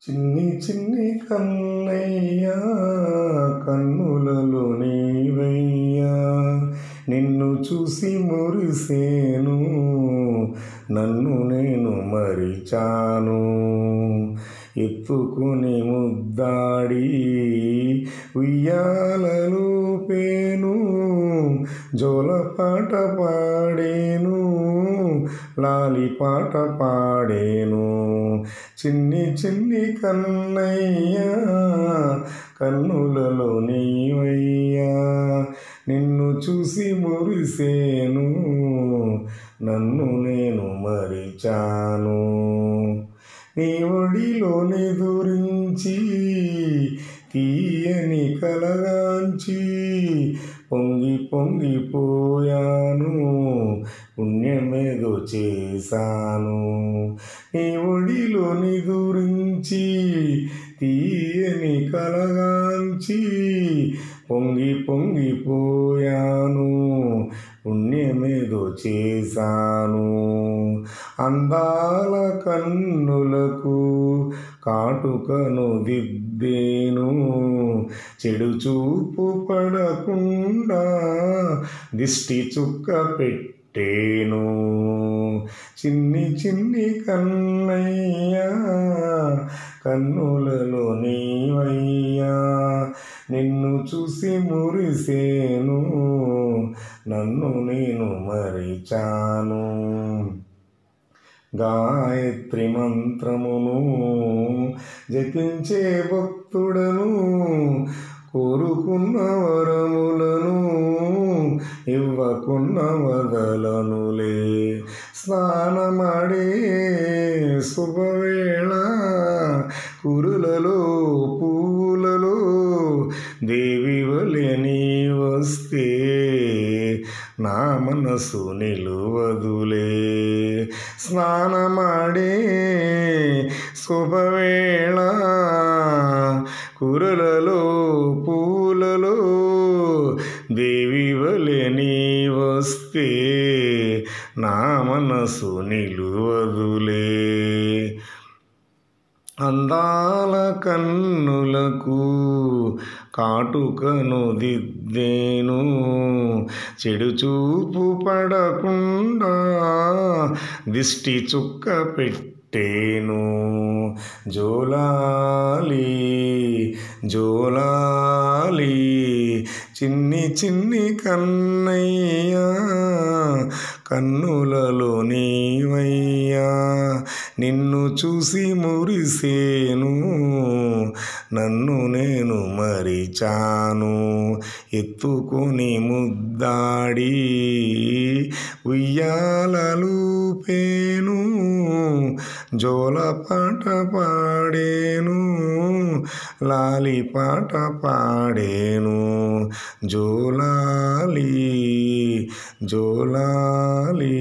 చిన్ని చిన్ని కన్నయ్యా కన్నులలో నీవయ్యా. నిన్ను చూసి మురిసేను నన్ను నేను మరిచాను. ఎత్తుకుని ముద్దాడి ఉయ్యాలలో పేను జోలపాట పాడేను. లాలి పాట పాడేను. చిన్ని చిన్ని కన్నయ్యా కన్నులలో నీవయ్యా నిన్ను చూసి మురిసేను నన్ను నేను మరిచాను. నీ ఒడిలోని దురించి తీయని కలగాంచి పొంగి పొంగిపోయాను పుణ్యమేదో చేశాను. నీ ఒడిలోని గురించి తీయని కలగాంచి పొంగి పొంగిపోయాను పుణ్యమేదో చేశాను. అందాల కన్నులకు కాటుకను దిద్దేను. చెడు చూపు పడకుండా దిష్టి చుక్క పెట్టేను. చిన్ని చిన్ని కన్నయ్యా కన్నులలో నీవయ్యా నిన్ను చూసి మురిసేను నన్ను నేను మరిచాను. గాయత్రి మంత్రమును జపించే భక్తుడను కోరుకున్న వరములను ఇవ్వకున్న వదలనులే. స్నానమాడే శుభవేళ కురులలో పూలలో దేవి వలెని వస్తే నా మనసు నిలువదులే. స్నానమాడే శుభవేళ. కురలలో పూలలో దేవి వలె నీ వస్తే నా మనసు నిలువదులే. అందాల కన్నులకు కాటుకను దిద్దేను చెడు చూపు పడకుండా దిష్టి చుక్క పెట్టేను. జోలాలి జోలాలి చిన్ని చిన్ని కన్నయ్యా కన్నులలో నీవయ్యా నిన్ను చూసి మురిసేను నన్ను నేను మరిచాను ఎత్తుకొని ముద్దాడి ఉయ్యాలలు పేను జోలపాట పాడేను లాలి పాట పాడేను. జోలాలి జోలాలి.